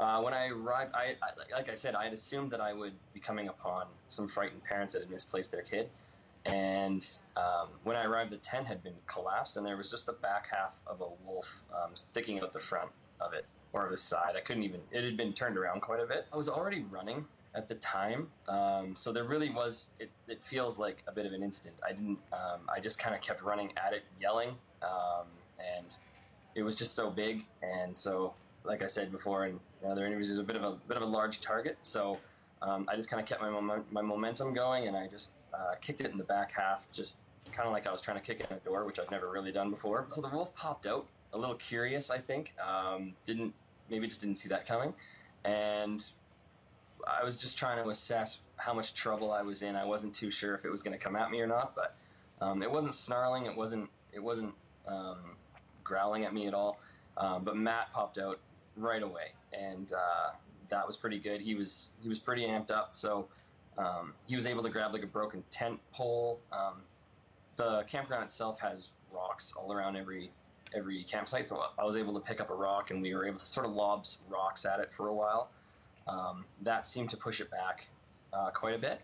Uh, when I arrived, I, I like I said, I had assumed that I would be coming upon some frightened parents that had misplaced their kid. And um, when I arrived, the tent had been collapsed, and there was just the back half of a wolf um, sticking out the front of it or the side. I couldn't even. It had been turned around quite a bit. I was already running at the time, um, so there really was. It, it feels like a bit of an instant. I didn't. Um, I just kind of kept running at it, yelling, um, and it was just so big. And so, like I said before in other interviews, was a bit of a bit of a large target. So um, I just kind of kept my my momentum going, and I just uh, kicked it in the back half, just kind of like I was trying to kick in a door, which I've never really done before. So the wolf popped out, a little curious, I think. Um, didn't maybe just didn't see that coming, and I was just trying to assess how much trouble I was in. I wasn't too sure if it was going to come at me or not, but um, it wasn't snarling. It wasn't. It wasn't um, growling at me at all. Um, but Matt popped out right away, and uh, that was pretty good. He was he was pretty amped up, so um, he was able to grab like a broken tent pole. Um, the campground itself has rocks all around every every campsite. So I was able to pick up a rock, and we were able to sort of lob rocks at it for a while. Um, that seemed to push it back uh, quite a bit.